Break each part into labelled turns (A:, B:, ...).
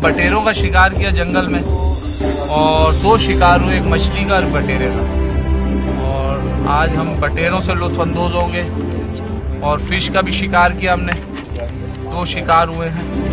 A: बटेरों का शिकार किया जंगल में और दो शिकार हुए, एक मछली का और बटेरे का। और आज हम बटेरों से लुत्फ अंदोज होंगे और फ़िश का भी शिकार किया हमने। दो शिकार हुए हैं।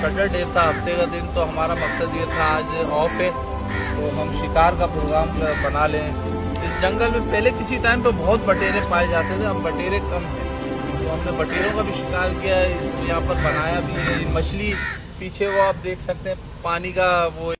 A: सैटरडे था, हफ़्ते का दिन तो हमारा मकसद ये था आज ऑफ़ है तो हम शिकार का प्रोग्राम बना लें। इस जंगल में पहले किसी टाइम पे बहुत बटेरे पाए जाते थे, अब बटेरे कम हैं। तो हमने बटेरों का भी शिकार किया है इस यहाँ पर बनाया भी मछली पीछे वो आप देख सकते हैं, पानी का वो